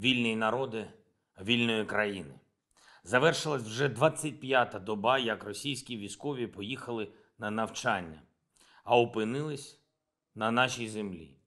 вільні народи вільної країни. Завершилась вже 25-та доба, як російські військові поїхали на навчання, а опинились на нашій землі.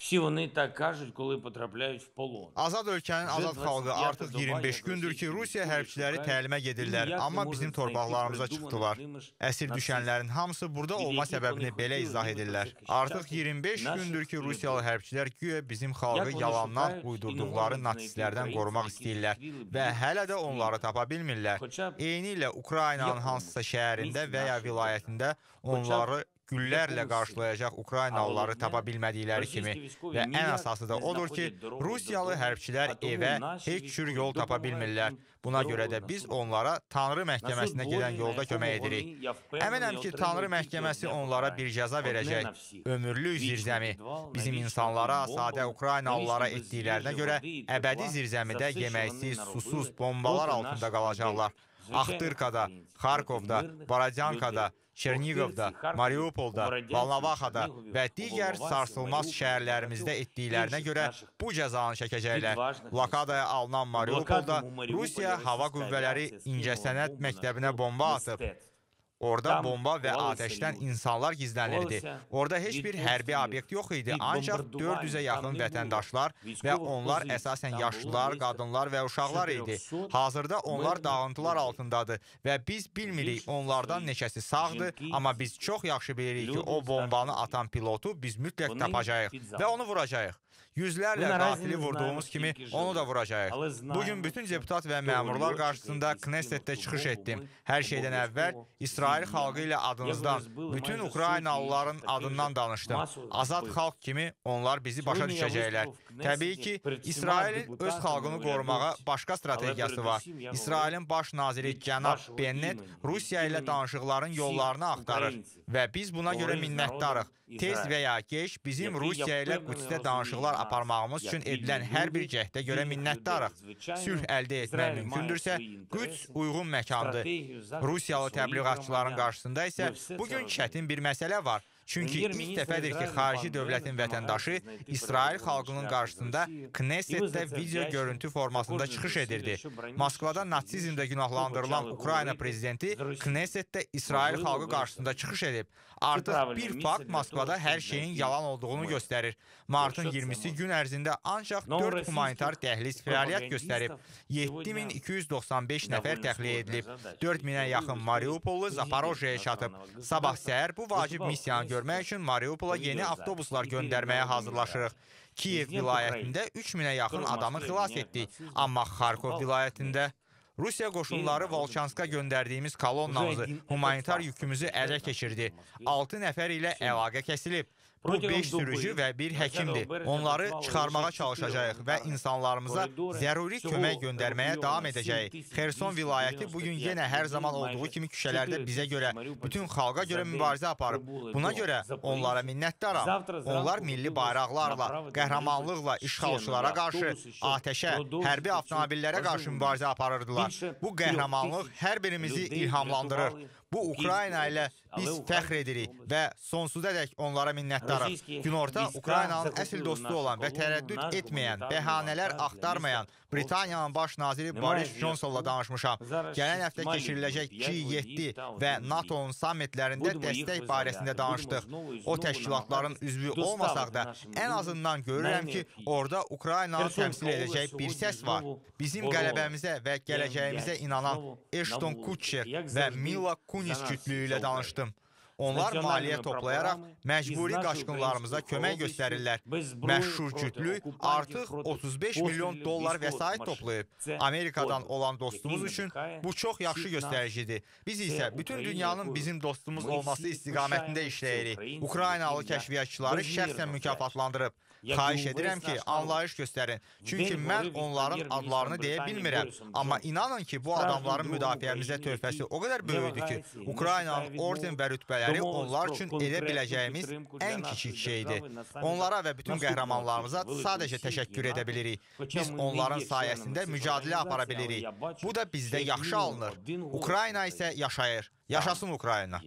Всі вони так кажуть, коли потрапляють в полон. Azad ölkənin azad xalqı artıq 25 gündür ki, Rusiya hərbçiləri təlimə gedirlər, amma bizim torpaqlarımıza çıxdılar. Əsir düşənlərin hamısı burada olma səbəbini belə izah edirlər. Artıq 25 gündür ki, Rusiyalı hərbçilər güya bizim xalqı yalandan uydurduqları natsistlərdən qorumaq istəyirlər və hələ də onları tapa bilmirlər. Eyni ilə Ukraynanın hansısa şəhərində və ya vilayətində onları güllərlə qarşılayacaq Ukraynalıları tapa bilmədikləri kimi və ən əsası da odur ki, Rusiyalı hərbçilər evə heç cür yol tapa bilmirlər. Buna görə də biz onlara Tanrı məhkəməsinə gedən yolda kömək edirik. Əminəm ki, Tanrı məhkəməsi onlara bir cəza verəcək. Ömürlük zirzəmi. Bizim insanlara, sadə Ukraynalılara etdiklərinə görə əbədi zirzəmidə yeməksiz, susuz bombalar altında qalacaqlar. Axtırkada, Xarkovda, Borodyankada, Çernigovda, Mariupolda, Valnavaxada və digər sarsılmaz şəhərlərimizdə etdiklərinə görə bu cəzanı çəkəcəklər. Blokadaya alınan Mariupolda Rusiya hava qüvvələri incəsənət məktəbinə bomba atıb. Orada bomba və atəşdən insanlar gizlənirdi. Orada heç bir hərbi obyekt yox idi, ancaq 400-ə yaxın vətəndaşlar və onlar əsasən yaşlılar, qadınlar və uşaqlar idi. Hazırda onlar dağıntılar altındadır və biz bilmirik onlardan neçəsi sağdır, amma biz çox yaxşı bilirik ki, o bombanı atan pilotu biz mütləq tapacağıq və onu vuracağıq. Yüzlərlə qatili vurduğumuz kimi onu da vuracağıq. Bugün bütün deputat və məmurlar qarşısında Knessetdə çıxış etdim. Hər şeydən əvvəl İsrail xalqı ilə adınızdan, bütün Ukraynalıların adından danışdım. Azad xalq kimi onlar bizi başa düşəcəklər. Təbii ki, İsrailin öz xalqını qorumağa başqa strategiyası var. İsrailin baş naziri cənab Bennett Rusiya ilə danışıqların yollarını axtarır və biz buna görə minnətdarıq. Tez və ya gec bizim Rusiya ilə Qüdsdə danışıqlar aparmağımız üçün edilən hər bir cəhdə görə minnətdarıq. Sülh əldə etmək mümkündürsə, Qüds uyğun məkandır. Rusiyalı təbliğatçıların qarşısında isə bugün çətin bir məsələ var. Çünki ilk dəfədir ki, xarici dövlətin vətəndaşı İsrail xalqının qarşısında Knessetdə video görüntü formasında çıxış edirdi. Moskvada natsizmdə günahlandırılan Ukrayna prezidenti Knessetdə İsrail xalqı qarşısında çıxış edib. Artıq bir fakt Moskvada hər şeyin yalan olduğunu göstərir. Martın 20-si gün ərzində ancaq 4 humanitar dəhliz fəaliyyət göstərib. 7295 nəfər təxliyə edilib. 4000-ə yaxın Mariupollu Zaporojyaya çatıb. Sabah səhər bu vacib missiyanı görmək üçün Mariupola yeni avtobuslar göndərməyə hazırlaşırıq. Kiyev vilayətində 3000-ə yaxın adamı xilas etdik, amma Xarkov vilayətində Rusiya qoşunları Volçanska göndərdiyimiz kolonnamızı, humanitar yükümüzü ələ keçirdi. 6 nəfər ilə əlaqə kəsilib. Bu 5 sürücü və bir həkimdir. Onları çıxarmağa çalışacağıq və insanlarımıza zəruri kömək göndərməyə davam edəcəyik. Xerson vilayəti bugün yenə hər zaman olduğu kimi küçələrdə bizə görə, bütün xalqa görə mübarizə aparıb. Buna görə onlara minnətdaram. Onlar milli bayraqlarla, qəhrəmanlıqla işğalçılara qarşı, atəşə, hərbi avtomobillərə qarşı mübarizə aparırdılar. Bu qəhrəmanlıq hər birimizi ilhamlandırır. Bu Ukrayna ilə biz fəxr edirik və sonsuzadək onlara minnətdarıq. Günorta Ukraynanın əsl dostu olan və tərəddüd etməyən, bəhanələr axtarmayan Britaniyanın baş naziri Boris Johnsonla danışmışam. Gələn həftə keçiriləcək G7 və NATO-nun sammitlərində dəstək barəsində danışdıq. O təşkilatların üzvü olmasaq da, ən azından görürəm ki, orada Ukraynanı təmsil edəcək bir səs var. Bizim qələbəmizə və gələcəyimizə inanan Ashton Kutcher və Mila Kunis cütlüyü ilə danışdım. Onlar maliyyə toplayaraq məcburi qaçqınlarımıza kömək göstərirlər. Məşhur cütlük artıq 35 milyon dollar vəsait toplayıb. Amerikadan olan dostumuz üçün bu çox yaxşı göstəricidir. Biz isə bütün dünyanın bizim dostumuz olması istiqamətində işləyirik. Ukraynalı kəşfiyyatçıları şəxsən mükafatlandırıb. Xahiş edirəm ki, anlayış göstərin. Çünki mən onların adlarını deyə bilmirəm. Amma inanın ki, bu adamların müdafiəmizə töhfəsi o qədər böyükdür ki, Ukraynanın orden və rütbələri onlar üçün edə biləcəyimiz ən kiçik şeydir. Onlara və bütün qəhrəmanlarımıza sadəcə təşəkkür edə bilirik. Biz onların sayəsində mücadilə apara bilirik. Bu da bizdə yaxşı alınır. Ukrayna isə yaşayır. Yaşasın Ukrayna.